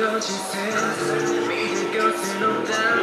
이뤄진 세상 내 곁은 없다.